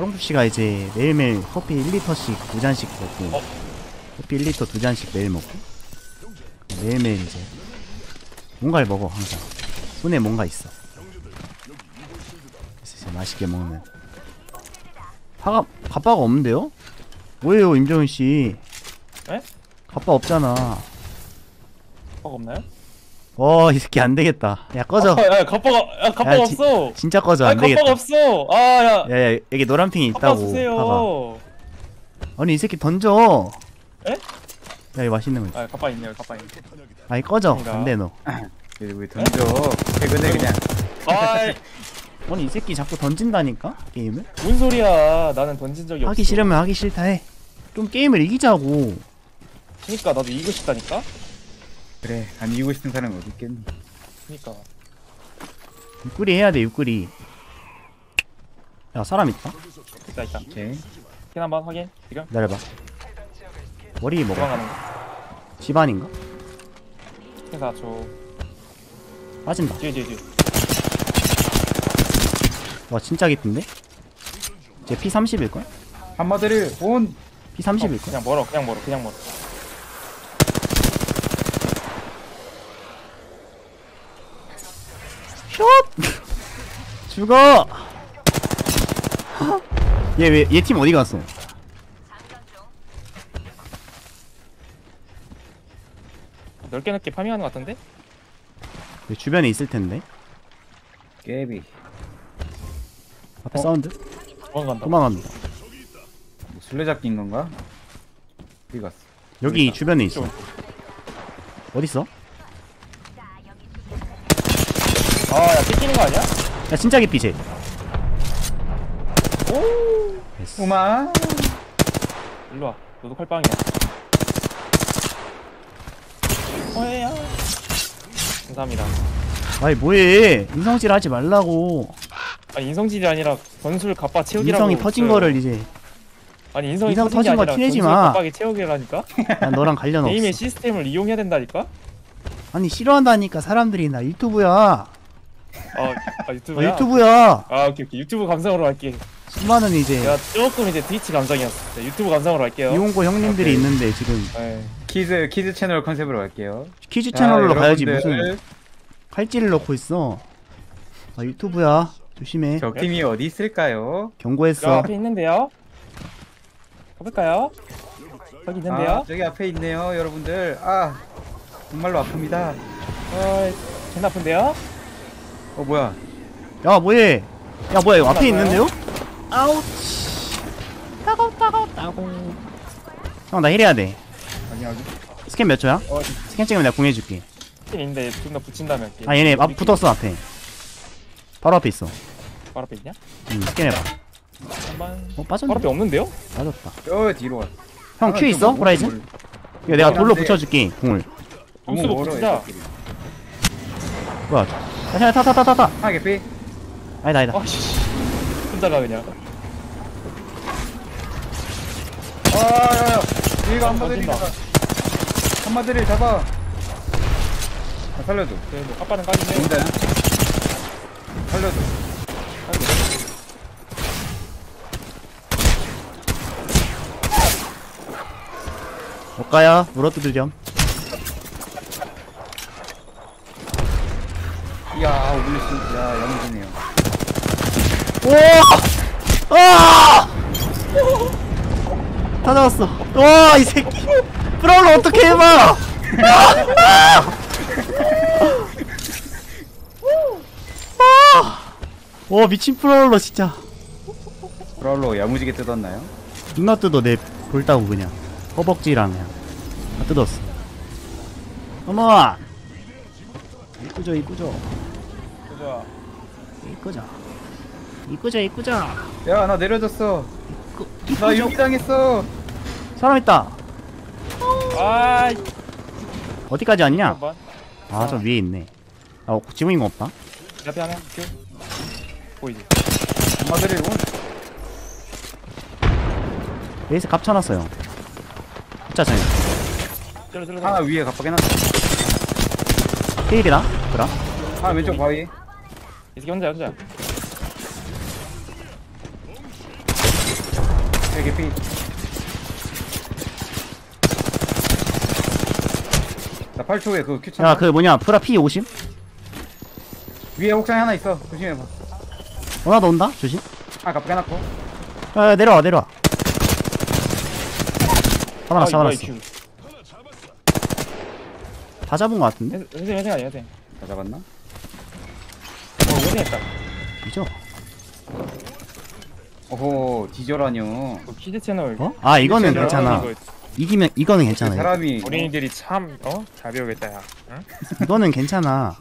서롱프 씨가 이제 매일매일 커피 1리터씩 두 잔씩 먹고 어? 커피 1리터 두 잔씩 매일 먹고 매일매일 이제 뭔가를 먹어 항상 손에 뭔가 있어 그래서 이제 맛있게 먹는 파가 가빠가 없는데요? 뭐예요 임정훈 씨? 에? 가빠 없잖아. 갑박 없나요? 와이 새끼 안 되겠다. 야 꺼져. 아, 야 갑박 야 갑박 야, 지- 없어. 진짜 꺼져 아안 되겠다. 갑박 없어. 아 야 야 야 여기 노란핑이 있다고. 주세요. 파가. 아니 이 새끼 던져. 에? 야 이거 맛있는 거. 아 갑박 있네요 갑박 있네. 아니 꺼져. 그런가? 안돼 너. 왜 던져? 퇴근해 그냥. 아이 아니 이 새끼 자꾸 던진다니까 게임을. 뭔 소리야? 나는 던진 적이 없어. 하기 싫으면 하기 싫다 해. 좀 게임을 이기자고. 그니까 나도 이기고 싶다니까. 그래 안 이기고 싶은 사람 어디 있겠니? 그니까. 육구리 해야 돼 육구리. 야 사람 있다. 있다 있다. 오케이. 캔 한번 확인. 지금 기다려봐. 머리 먹어. 도망가는 거. 집안인가? 캔사 저 빠진다. 뒤에 뒤에 뒤에. 와 진짜 깊은데? 쟤 P 30일 걸? 한마디를 온. P 30일 걸? 그냥 멀어 그냥 멀어 그냥 멀어. 죽어! 얘 왜, 얘 팀 어디 갔어? 넓게 넓게 farming하는 거 같은데? 얘 주변에 있을 텐데. 깨비. 앞에 어? 사운드? 도망간다. 도망간다. 뭐 술래잡기인 건가? 어디 갔어? 여기 여기다. 주변에 있어. 이쪽. 어딨어? 아 야 뺏기는 거 아니야? 야, 진짜 깊이, 쟤. 오. 됐어. 우마. 일로 와. 너도 칼빵이야. 어야. 감사합니다. 아이, 뭐해. 인성질 하지 말라고. 아니 인성질이 아니라 건술 갑바 채우기라고. 인성이 터진 그- 거를 이제. 아니 인성이 인성 터진 거 티내지 마. 갑박이 채우기라니까. 난 너랑 관련 게임의 없어. 시스템을 이용해야 된다니까. 아니, 싫어한다니까, 사람들이. 나 유튜브야. 아, 아나 유튜브야. 유튜브야. 아 오케이 오케이 유튜브 감성으로 할게. 수많은 이제. 내가 조금 이제 트위치 감성이었어. 네, 유튜브 감성으로 할게요. 이용고 형님들이 오케이. 있는데, 지금. 네. kids kids 채널 컨셉으로 갈게요. 자, 채널로 가야지, 여러분들, 무슨. 칼질을 넣고 있어. 아, 유튜브야. 조심해. 적 팀이 어디 있을까요? 저 경고했어. 앞에 있는데요. 가볼까요? 저기 있는데요. 아, 저기 앞에 있네요, 여러분들. 아, 정말로 아픕니다. 어, 개 나쁜데요? 어 뭐야? 야 뭐해 야 뭐야 이거 앞에? 있는데요? 아우치 따가워 따가워 따가워 형나 힐해야 돼 아니 아니. 스캔 몇 초야? 어, 스캔 찍으면 내가 공해줄게 좀더 붙인다면. 아 얘네 앞 붙었어 앞에 바로 앞에 있어 바로 앞에 있냐? 응 스캔해봐 한번. 어 바로 앞에 빠졌네 없는데요? 빠졌다 저 뒤로 와. 형큐 있어? 호라이즌? 이거 내가 돌로 붙여줄게 공을 못 붙이자. 뭐야 야 타 타 타 타타 아, 개피. 아니다 아니다 아씨. 혼자 가 그냥. 아, 야, 야. 여기가 한마디를 던진다. 한마디를 잡아. 아, 살려줘. 그래도 아빠는 까지네. 뭔데? 살려줘. 뭘까요? 물어뜯으렴 이야, 올리시. 야, 영진이에요. 오! 아! 다 잡았어. 와, 이 새끼. 브라울러 어떻게 해봐! 아! 와, 미친 브라울러 진짜. 브라울로 야무지게 뜯었나요? 존나 뜯어, 내 볼따고 그냥. 허벅지랑 그냥. 다 뜯었어. 어머! 이꾸죠, 이꾸죠. 이꾸죠. 이꾸죠, 이꾸죠. 야, 나 내려졌어. 이꾸, 나 이꾸죠. 유기당했어. 사람 있다. 아, 어디까지 왔냐? 한번. 아, 저 위에 있네. 아, 어, 지붕인 거 없다. 옆에 하나. 큐. 보이지? 한마디를 온. 베이스 값쳐놨어요. 붙자잖아. 저러 저러. 하나 위에 갑박해놨어. 테일이다. 그라. 아, 왼쪽 바위. 이 새끼 혼자 혼자. 되게 피. 나 8초에 그큐 야. 그 뭐냐 프라 P 50 위에 옥상에 하나 있어. 조심해봐. 어나도 온다 조심 아, 갑자기 해놨고. 야, 야 내려와 내려와 아, 잡아놨어 잡아놨어 다 잡은 거 같은데? 회생 회생 아니야 회생 다 잡았나? 어 회생했다 이죠? 오호, 디저라뇨. 그 키즈 채널 어? 아 이거는 이거 괜찮아 이거 이기면 이거는 괜찮아 이거. 사람이 어린이들이 참 어? 잘 배우겠다 야 응? 이거는 괜찮아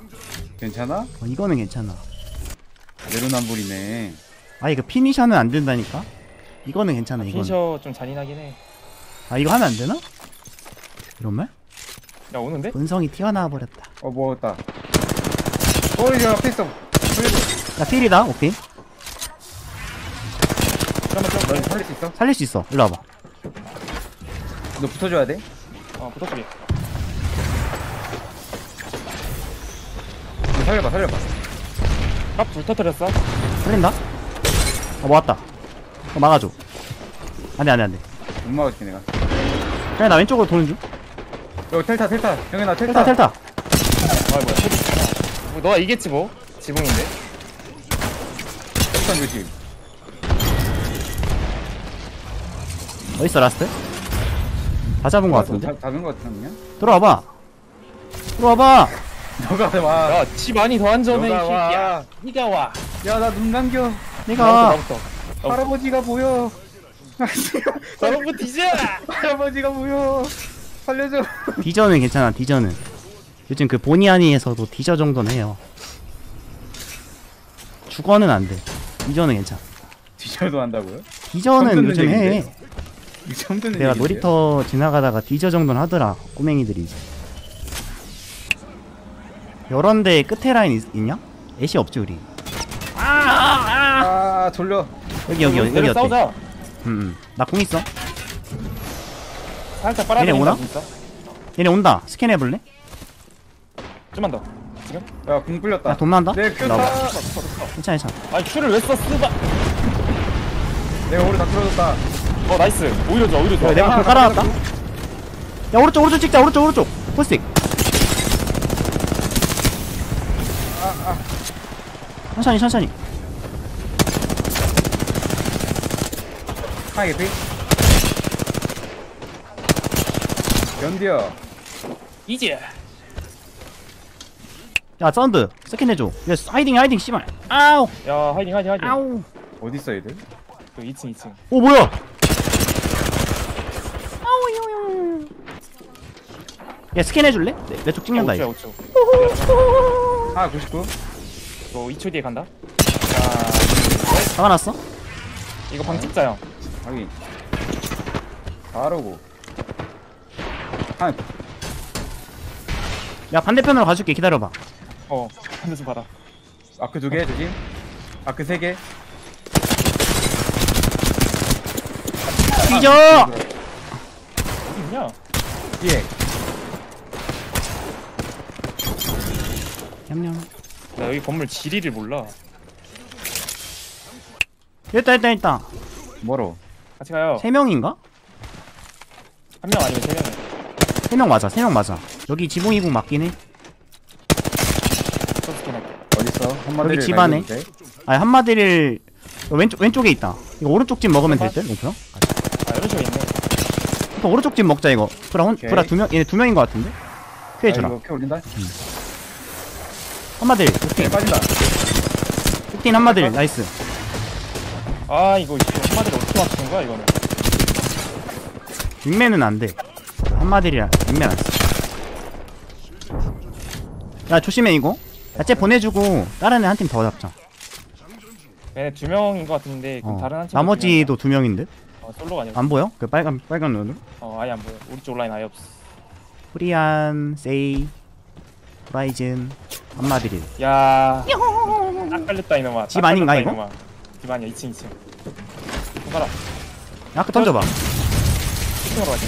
괜찮아? 어, 이거는 괜찮아 내로남불이네. 아 이거 피니셔는 안 된다니까? 이거는 괜찮아 이거는 피니셔 좀 잔인하긴 해야 아 이거 하면 안 되나? 이런 말? 오는데? 본성이 튀어나와 버렸다 어, 먹었다. 어, 이거 앞에 있어. 야 필이다 오케 잠깐만 살릴 수 있어? 살릴 수 있어 일로 와봐 너 붙어줘야 돼? 어 붙어주게 너 살려봐, 살려봐. 깍불 터뜨렸어 살린다? 어 모았다 어 막아줘 안 돼 안 돼 안 돼 못 막아줄게, 내가. 그냥 나 왼쪽으로 도는 중여 텔타, 텔타. 형현아, 텔타 텔타. 텔타 아 뭐야 뭐 너가 이겠지 뭐 지붕인데 텔타 조심. 어딨어 라스트? 다 잡은 거 어, 같은데? 다, 잡은 거 같았냐? 들어와봐 들어와봐 너가 와. 야집 안이 더 안전해 이 너가 새끼야 와. 니가 와 야, 나 눈 감겨. 내가 나부터 나부터 할아버지가 보여. 여러분 뒤져 할아버지가 보여. 살려줘. 뒤져는 괜찮아 뒤져는 요즘 그 보니하니에서도 뒤져 정도는 해요 죽어는 안돼 뒤져는 괜찮아 뒤져도 한다고요? 뒤져는 요즘 해 듣는 내가? 놀이터 지나가다가 뒤져 정도는 하더라 꼬맹이들이 이제 여런데 끝에 라인 있, 있냐? 애쉬 없지 우리 아, 졸려. 여기 여기 여기, 여기 내려 어때? 싸우자 음나공 있어 살짝 빨아야 얘네 오나? 진짜 얘네 온다 스캔 해볼래? 좀만 더 지금? 야, 공 풀렸다. 야돈 난다? 내 큐 타. 나와봐. 괜찮아 괜찮아 아니 큐를 왜 써? 쓰바 내가 오래 다 틀어줬다. 어 나이스. 오히려 좋아 오히려 좋아. 야, 내가 공 깔아놨다. 야 오른쪽 오른쪽 찍자. 오른쪽 오른쪽. 폴스틱. 천천히 천천히. 하게 피. 견디어. 이제. 야 사운드. 스캔 해줘. 야 hiding hiding 씨발. 아우. 야 hiding hiding hiding. 아우. 어디 있어 얘들? 그 2층 2층. 오 뭐야 야 스캔 해줄래? 내, 내쪽 찍는다 이거 5초 5초 아, 99. 뭐 2초 뒤에 간다 자 잡아놨어? 이거 방 찍자 형 확인. 바로고. 한, 야 반대편으로 가줄게 기다려봐 어 한대좀 봐라 아크 두 개, 조심. 아크 세 개. 뒤져 어디 있냐 뒤에. 냠냠. 나 여기 건물 지리를 몰라. 됐다 됐다 됐다. 뭐로? 같이 가요. 세 명인가? 한 명 아니면 세 명이야. 세명 맞아 세 명 맞아. 여기 지붕이국 맞긴 해. 할게. 어딨어? 한마디를 여기 집 안에. 날려도 돼? 아니 한마디를 왼쪽 왼쪽에 있다. 이거 오른쪽 집 먹으면 될 듯 목표 아 이런 식으로 있네. 또 오른쪽 집 먹자 이거. 브라 혼 오케이. 브라 두 명 얘네 두 명인 것 같은데? 아, 피해 주라. 이거 큐 올린다? 한마디 네, 흑틴 빠진다. 흑틴 한마디 nice. 아 이거 이거 한마디로 어떻게 맞추는 거야 이거는? Wingman은 안돼. 한마디랑 Wingman 안써 야 조심해 이거. 야 쟤 보내주고 다른 애 한 팀 더 잡자. 얘네 두 명인 것 같은데 그럼 어. 다른 한 팀 나머지도 두 명인데 어, 솔로가 아니고 안 보여? 그 빨간 빨간 눈으로? 어 아예 안 보여. 우리 쪽 라인 아예 없어. 프리안 세이 프라이즌 한마디를 야, 딱 걸렸다 이놈아. 집딱 아닌가, 걸렸다, 이거? 이놈아. 집 아니야 2층 2층. 손가락 야그 던져봐 2층으로 가지.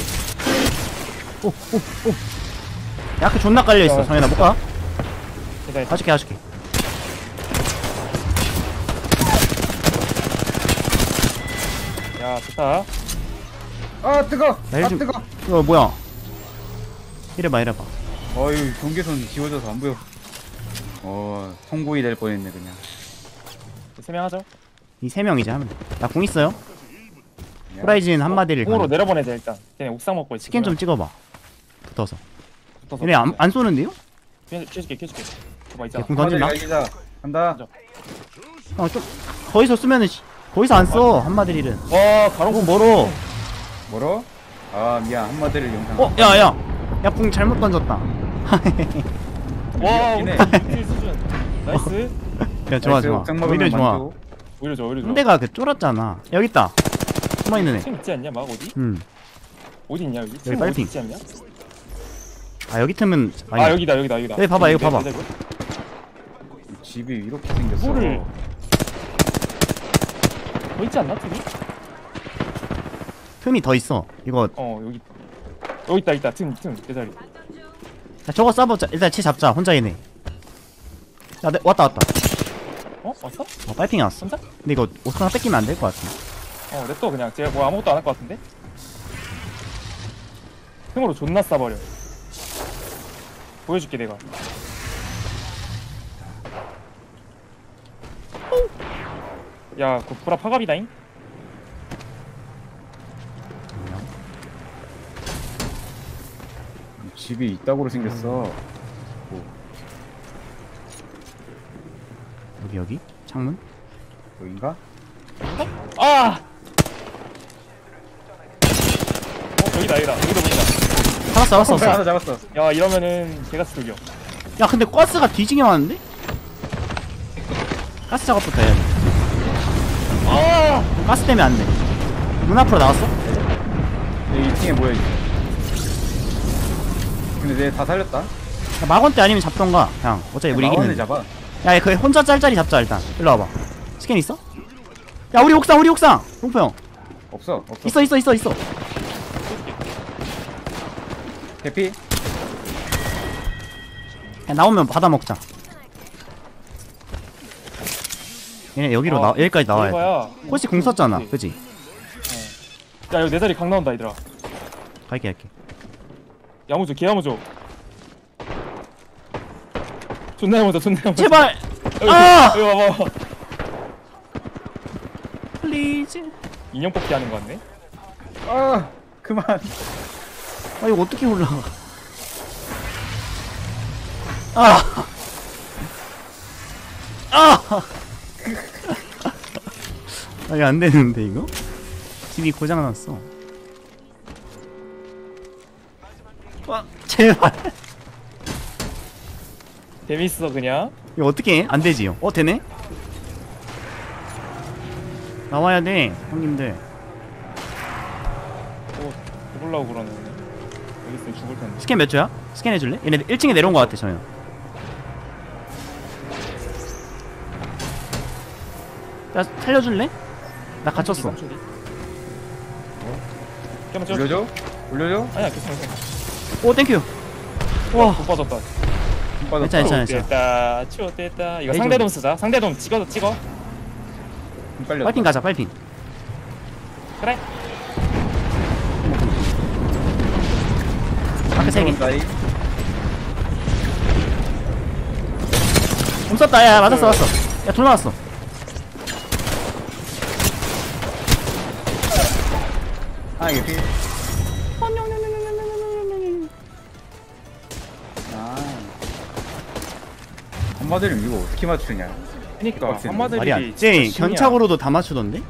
야그 존나 깔려있어 어. 성현아 못가? 기다려. 가줄게 가줄게 야 좋다. 아 뜨거 나아 좀- 뜨거 어 뭐야 이래봐 이래봐 어휴 경계선 지워져서 안 보여 어 통보이 될 뻔했네 그냥. 세명 하죠? 이 세 명 이제 하면 돼나 공 있어요? 호라이즌 한 마디를 공으로. 내려보내자 일단. 걔네 옥상 먹고 있어 스캔 좀 찍어봐. 붙어서. 붙어서 얘네 안, 안 쏘는데요? 켜줄게 켜줄게 봐봐 있잖아 공 던진다. 가기자. 간다. 어좀 거기서 쓰면은 씨, 거기서 안써 한마디를 와 너무 멀어. 뭐로? 아 미안. 한마디를 영상 어 야야. 야궁 잘못 던졌다 와. 우리 수준. 나이스. 야 좋아 좋아. 오히려 좋아. 오히려 좋아 오히려 좋아. 상대가 그 쫄았잖아. 여기 있다. 숨어있는 팀 있지 않냐 막 어디? 애음. 어디 있냐 여기? 팀 빨핑. 어디 있지 않냐? 아 여기 틈은 아 여기다 여기다 여기다. 여기 봐봐, 이거 여기 봐봐. 집이 이렇게 생겼어. 뭐를 뭐 있지 않나 팀이? 틈이 더 있어. 이거 어 여기. 여기 있다 있다. 틈틈내 자리 야, 저거 쏴보자 일단 치 잡자 혼자 있네 야 내, 왔다 왔다 어? 왔어? 어 빨핑이 왔어 혼자? 근데 이거 옷 하나 뺏기면 안 될 것 같아 어 냅둬 그냥 쟤뭐 아무것도 안 할 것 같은데? 틈으로 존나 싸버려 보여줄게 내가 야 그 브라 파갑이다잉? 집이 이따구로 생겼어. 여기 여기? 창문? 여긴가? 아! 어 여기다 여기다. 여기도 보인다. 잡았어 잡았어 어, 잡았어. 하나 잡았어. 야 이러면은 개같이 돌려 야. 근데 가스가 뒤지게 많은데? 가스 작업부터 해야 돼. 아! 가스 때문에 안돼문 앞으로 나왔어? 여기 2층에 모여있어 근데 내다 살렸다 야, 마건 때 아니면 잡던가 그냥 어차피 우리 마원을 이기는 잡아 야, 그 혼자 짤짤이 잡자 일단. 일로 와봐. 스캔 있어? 야, 우리 옥상, 우리 옥상. 롱포 형. 없어 없어 있어, 있어, 있어, 있어. 대피 야, 나오면 받아 먹자. 얘네 여기로 아, 나, 여기까지 나와야 돼. 이거야. 공 썼잖아, 오케이. 그지? 야 여기 내 자리 강 나온다 얘들아 갈게, 갈게. 야무져 개 야무져 존나 야무져 존나 야무져 제발, 여기, 아! 여기 봐봐 please. 인형 뽑기 하는 거 같네 아 그만 아, 이거 어떻게 올라가? 아, 아. 아, 이거 안 되는데 이거? 집이 고장 났어. 와, 제발. 재밌어 그냥 이거 어떻게 해? 안 되지요? 어 되네? 나와야 돼 형님들 또 해보려고 그러네 여기 있으면 죽을 텐데 스캔 몇 초야? 스캔 해줄래? 얘네 1층에 내려온 것 같아 저는 야 살려줄래? 나 갇혔어. 잠깐만 저 올려줘? 올려줘? 아니야 괜찮아 괜찮아 오 땡큐. 와. 못 빠졌다. 좀 빠졌다. 괜찮아, 괜찮아. 됐다. 추웠됐다. 이거 에이, 상대 좀- 돔 쓰자. 상대 돔 찍어서 찍어. 좀 빨렸다. 빨핑 가자 빨핑 그래. 아까 세개. 나이. 공 썼다. 야 맞았어 맞았어. 야돌 나왔어. 아 이게 피 한마디를 이거 어떻게 맞추냐 그니까 빡세네. 한마들이 말이 안 쟤, 진짜 신이야. 견착으로도 다 맞추던데?